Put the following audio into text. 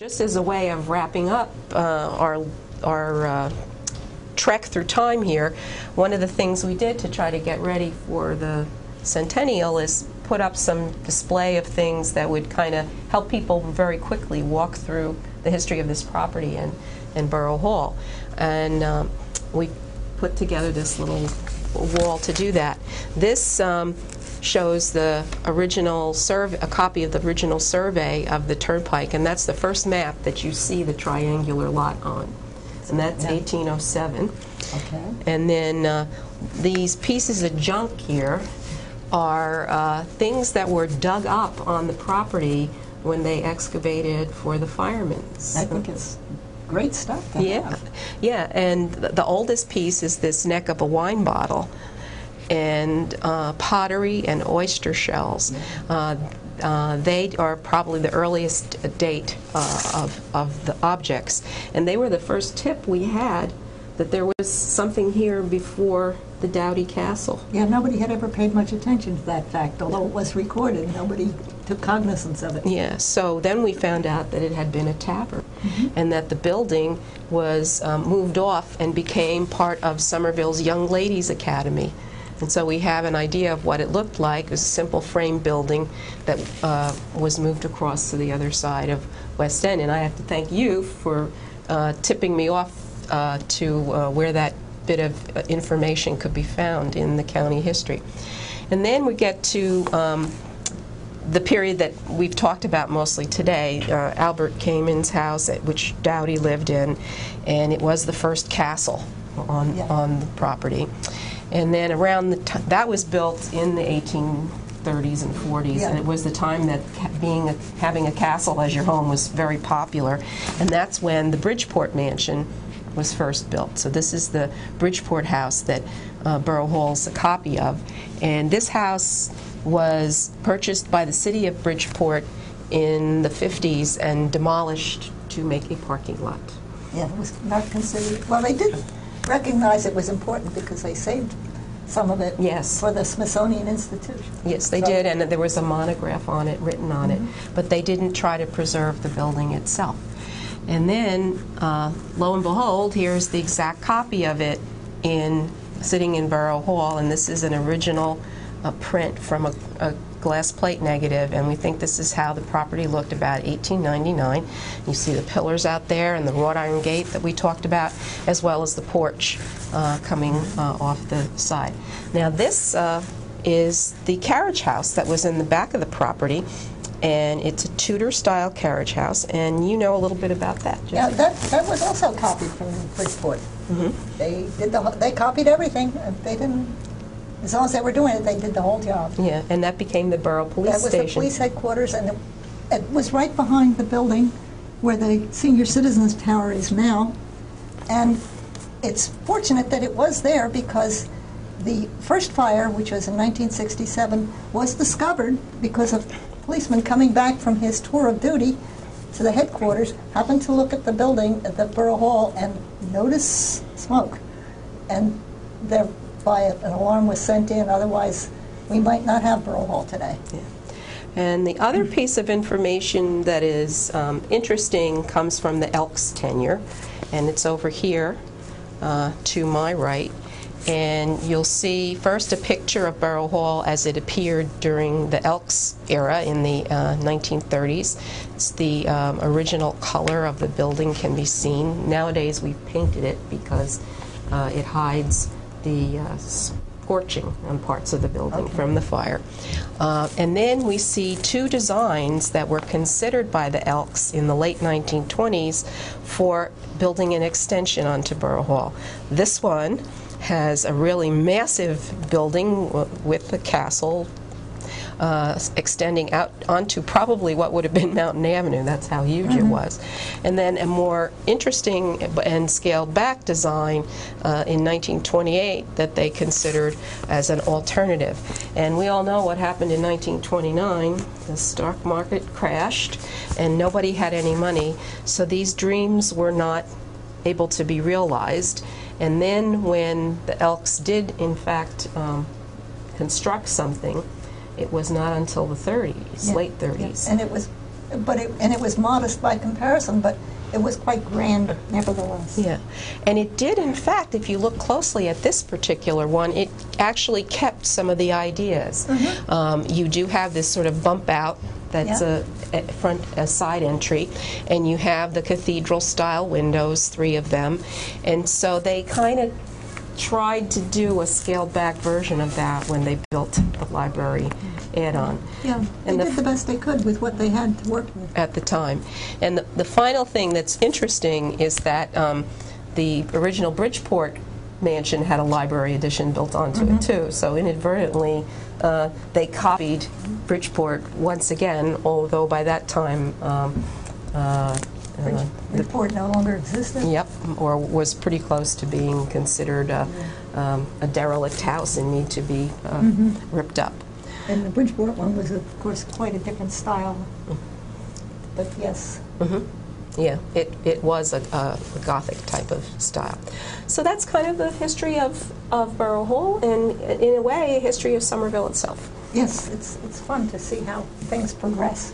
Just as a way of wrapping up uh, our, our uh, trek through time here, one of the things we did to try to get ready for the centennial is put up some display of things that would kind of help people very quickly walk through the history of this property and, and Borough Hall. And um, we put together this little wall to do that. This um, shows the original survey, a copy of the original survey of the turnpike, and that's the first map that you see the triangular lot on. And that's Yeah. 1807. Okay. And then uh, these pieces of junk here are uh, things that were dug up on the property when they excavated for the firemen's. I think it's great stuff Yeah, have. yeah, and th- the oldest piece is this neck of a wine bottle, and uh, pottery and oyster shells. Uh, uh, they are probably the earliest date uh, of, of the objects, and they were the first tip we had that there was something here before the Doughty Castle. Yeah, nobody had ever paid much attention to that fact, although it was recorded, nobody took cognizance of it. Yeah, so then we found out that it had been a tavern and that the building was um, moved off and became part of Somerville's Young Ladies Academy. And so we have an idea of what it looked like. It was a simple frame building that uh, was moved across to the other side of West End. And I have to thank you for uh, tipping me off uh, to uh, where that bit of uh, information could be found in the county history. And then we get to um, the period that we've talked about mostly today, uh, Albert Cayman's house, at which Dowdy lived in, and it was the first castle on, Yeah. on the property. And then around the time, that was built in the 1830s and 40s, and it was the time that being a, having a castle as your home was very popular, and that's when the Bridgeport Mansion was first built. So this is the Bridgeport house that uh, Borough Hall's a copy of, and this house was purchased by the city of Bridgeport in the 50s and demolished to make a parking lot. Yeah, it was not considered, well, they did recognize it was important because they saved some of it Yes. for the Smithsonian Institution. Yes, they So- did, and there was a monograph on it, written on it, but they didn't try to preserve the building itself. And then, uh, lo and behold, here's the exact copy of it in, sitting in Borough Hall, and this is an original uh, print from a a glass plate negative, and we think this is how the property looked about 1899. You see the pillars out there and the wrought iron gate that we talked about, as well as the porch uh, coming uh, off the side. Now, this uh, is the carriage house that was in the back of the property, and it's a Tudor-style carriage house, and you know a little bit about that, Yeah, that, that was also copied from Bridgeport. Mm-hmm. They did the, they copied everything. They didn't, as long as they were doing it, they did the whole job. Yeah, and that became the Borough Police station. That was the police headquarters, and it- it was right behind the building where the senior citizens tower is now. And it's fortunate that it was there because the first fire, which was in 1967, was discovered because of policeman coming back from his tour of duty to the headquarters, happened to look at the building at the Borough Hall and notice smoke. And thereby an alarm was sent in, otherwise we might not have Borough Hall today. And the other piece of information that is um, interesting comes from the Elks tenure, and it's over here uh, to my right. And you'll see first a picture of Borough Hall as it appeared during the Elks era in the uh, 1930s. It's the um, original color of the building can be seen. Nowadays we've painted it because uh, it hides the uh, scorching on parts of the building from the fire. Uh, and then we see two designs that were considered by the Elks in the late 1920s for building an extension onto Borough Hall. This one has a really massive building w- with a castle uh, extending out onto probably what would have been Mountain Avenue. That's how huge it was. And then a more interesting and scaled back design uh, in 1928 that they considered as an alternative. And we all know what happened in 1929. The stock market crashed and nobody had any money. So these dreams were not able to be realized. And then when the Elks did, in fact, um, construct something, it was not until the 30s, Yeah, late yeah. 30s. And it was but it, and it was modest by comparison, but it was quite grand nevertheless. Yeah, and it did, in fact, if you look closely at this particular one, it actually kept some of the ideas. Um, you do have this sort of bump out that's Yeah. a, a front, a side entry, and you have the cathedral-style windows, three of them, and so they kind of tried to do a scaled-back version of that when they built the library add-on Yeah, they And did the best they could with what they had to work with. at the time. And the, the final thing that's interesting is that um, the original Bridgeport mansion had a library addition built onto it too. So inadvertently, uh, they copied Bridgeport once again, although by that time, um, uh, uh, the Report no longer existed. Yep, or was pretty close to being considered a, um, a derelict house and need to be uh, ripped up. And the Bridgeport one was, of course, quite a different style. But yes, Yeah, it, it was a, a Gothic type of style. So that's kind of the history of, of Borough Hall and, in a way, a history of Somerville itself. yes, it's, it's fun to see how things progress.